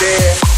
there.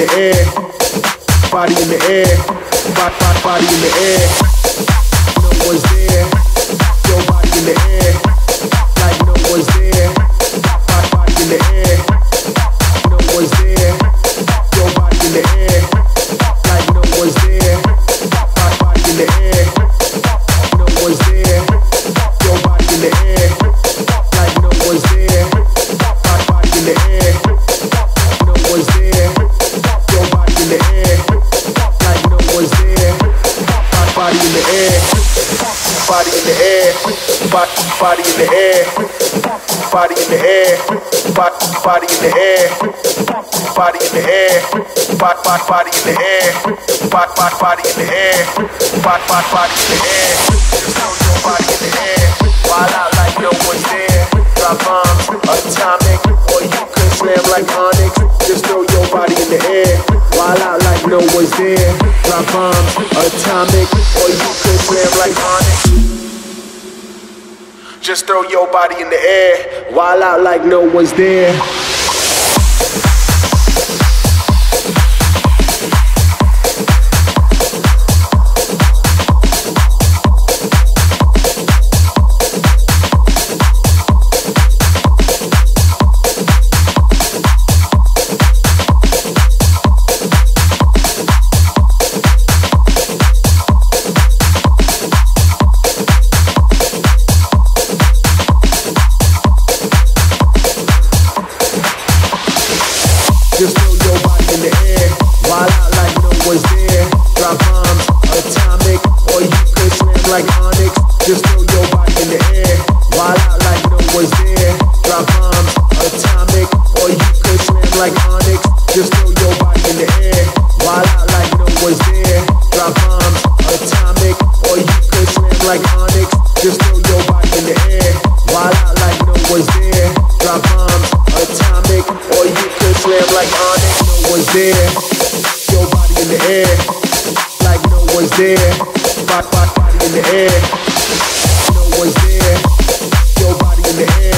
in the air, body in the air, body, body, body in the air. No one's there, your body in the air, like no one's there, body, body in the air. body in the air, body, body in the air, body in the air, body, body in the air, body in the air, body, body, body in the air, body, body, body in the air, body, body, body in the air. your Body in the air, while I like no one there. Drop bombs, atomic, or you can slam like onyx. Just throw your body in the air, while I no one's there. I bomb atomic, or you could slam like Onyx. Just throw your body in the air, while out like no one's there. like Onyx, no one's there. Your body in the air, like no one's there. Body, body, body in the air, no one's there. Your body in the air.